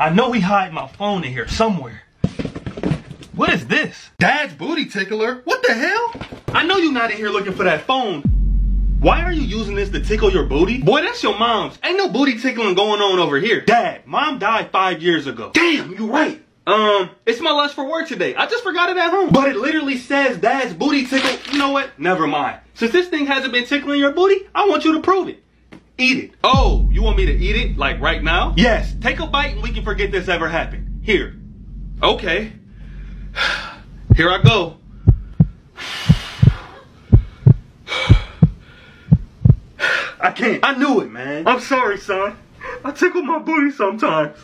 I know he hide my phone in here somewhere. What is this? Dad's booty tickler? What the hell? I know you're not in here looking for that phone. Why are you using this to tickle your booty? Boy, that's your mom's. Ain't no booty tickling going on over here. Dad, mom died five years ago. Damn, you right. Um, it's my lunch for work today. I just forgot it at home. But it literally says dad's booty tickle. You know what? Never mind. Since this thing hasn't been tickling your booty, I want you to prove it. Eat it. Oh, me to eat it? Like right now? Yes. Take a bite and we can forget this ever happened. Here. Okay. Here I go. I can't. I knew it, man. I'm sorry, son. I tickle my booty sometimes.